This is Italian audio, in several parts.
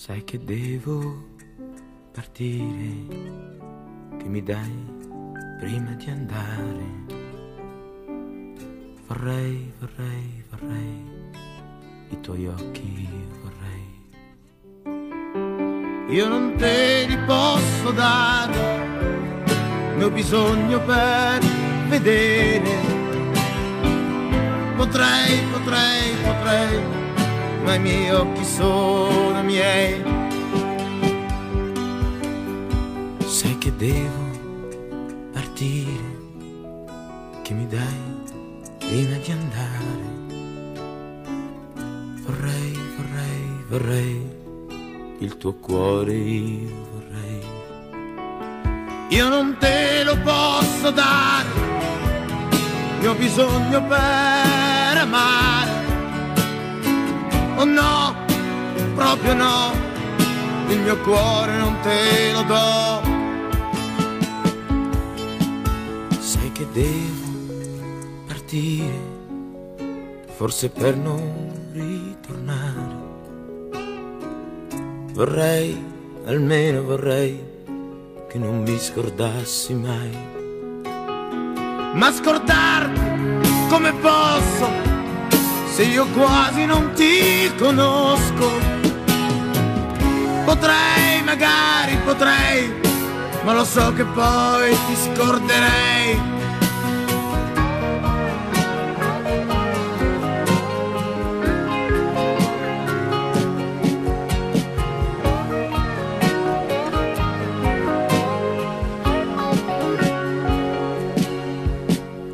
Sai che devo partire, che mi dai prima di andare. Vorrei, vorrei, vorrei, i tuoi occhi vorrei. Io non te li posso dare, ne ho bisogno per vedere. Potrei, potrei, potrei, ma i miei occhi sono miei. Sai che devo partire, che mi dai prima di andare. Vorrei, vorrei, vorrei, il tuo cuore io vorrei. Io non te lo posso dare, ne ho bisogno per proprio no, il mio cuore non te lo do. Sai che devo partire, forse per non ritornare. Vorrei, almeno vorrei, che non mi scordassi mai. Ma scordarti come posso se io quasi non ti conosco? Potrei, magari potrei, ma lo so che poi ti scorderei.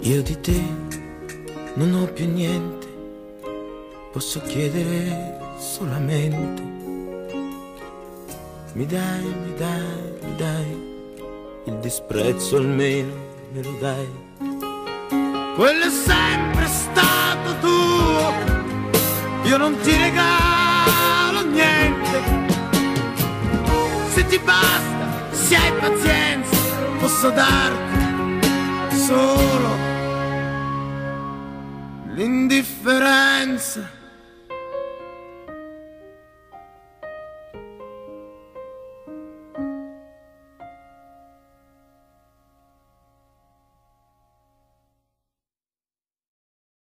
Io di te non ho più niente, posso chiedere solamente. Mi dai, mi dai, mi dai, il disprezzo almeno me lo dai. Quello è sempre stato tuo, io non ti regalo niente. Se ti basta, se hai pazienza, posso darti solo l'indifferenza.